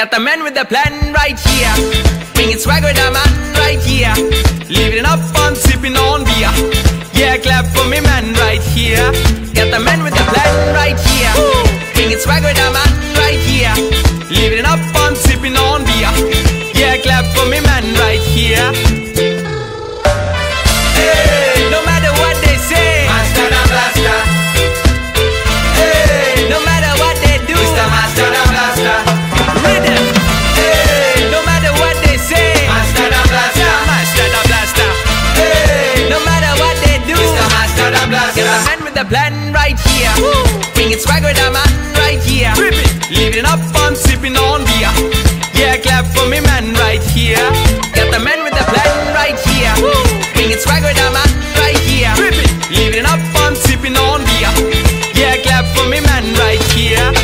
Got the man with the plan right here. Bringing swagger, the man right here. Living up on sipping on beer. Yeah, clap for me, man right here. Got the man with the plan right here. Bringing swagger, the man right here. Living up on sipping on beer. Yeah, clap for me, man right here. the plan right here. Woo! Bring it swagger, the man right here. Rip it. Living up, fun, sipping on beer. Yeah, clap for me, man, right here. Got the man with the plan right here. Woo! Bring it swagger, the man right here. Rip it. Living up, fun, sipping on beer. Yeah, clap for me, man, right here.